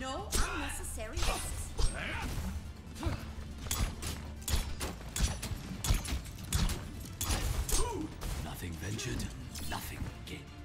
No unnecessary risks. Nothing ventured, nothing gained.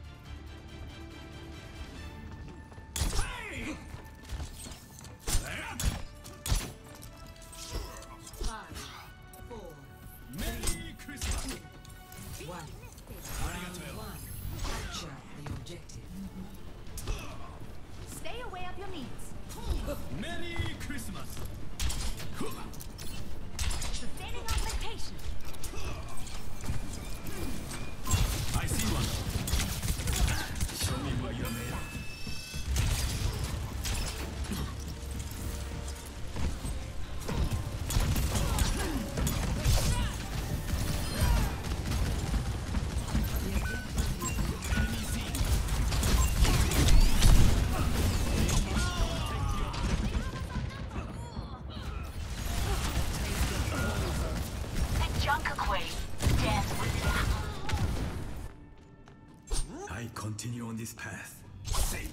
Continue on this path. Say,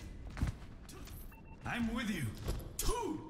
I'm with you. Two.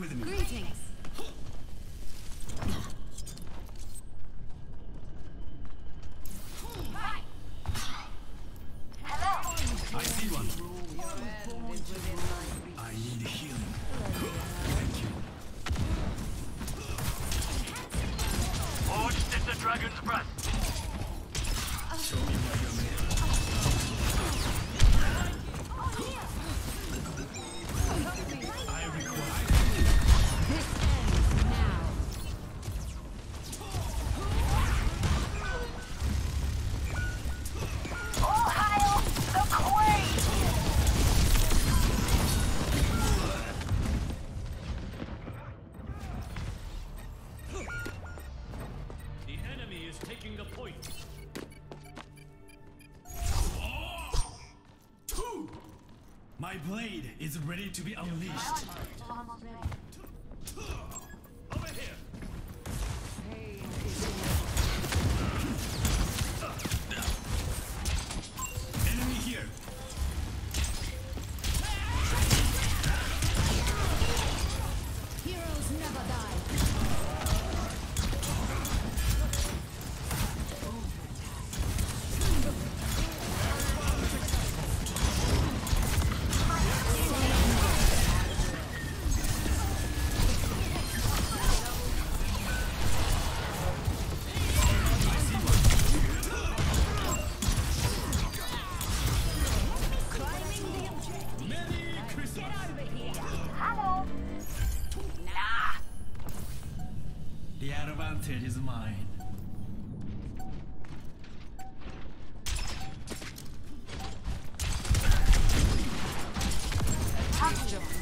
with me. Greetings. to be unleashed.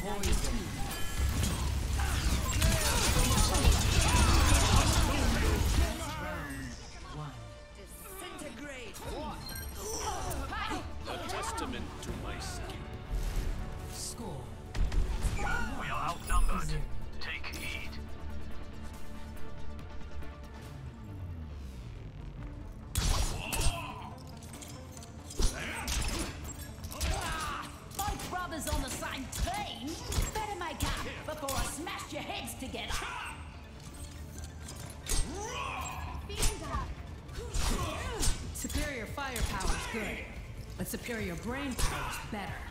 poison. Superior brain is better.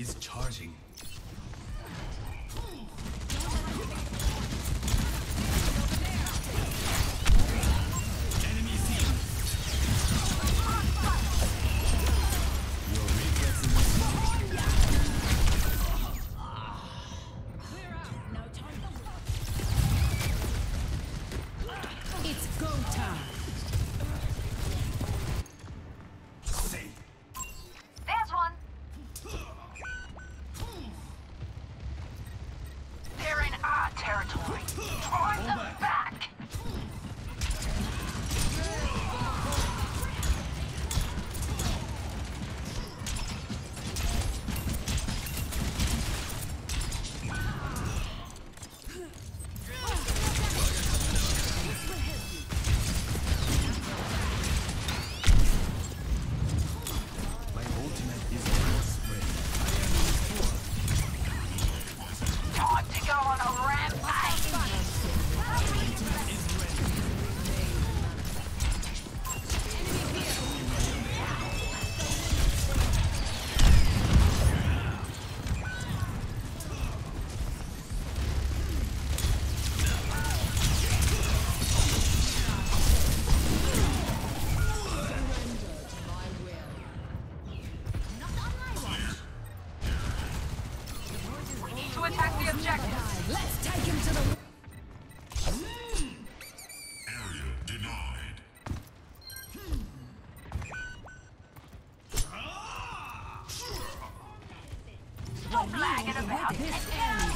is charging.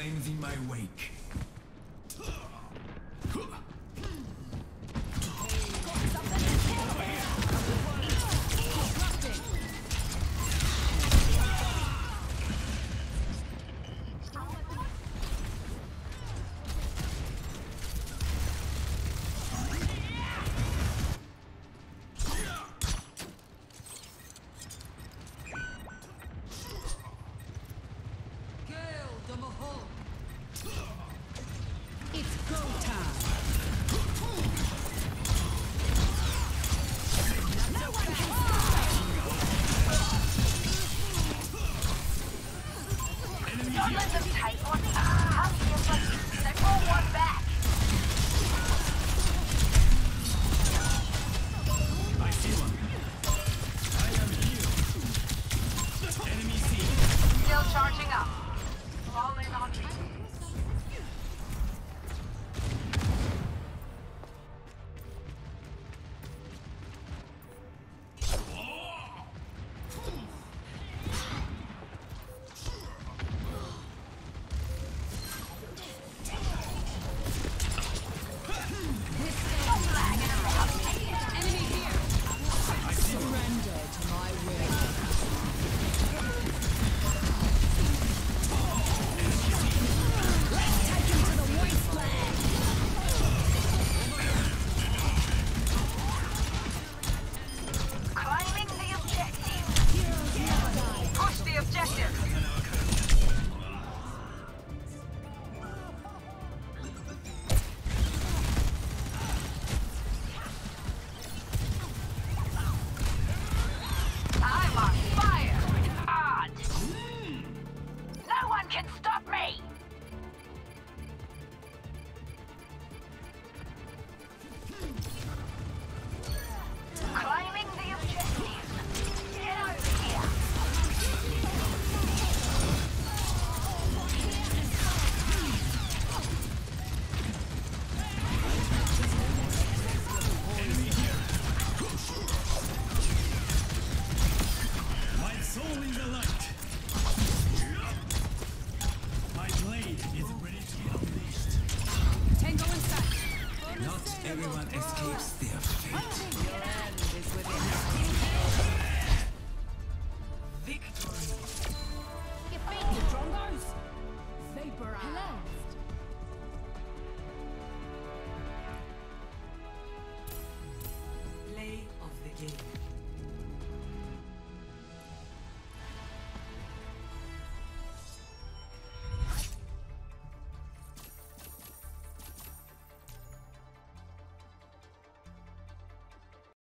flames in my wake. 那就去台风。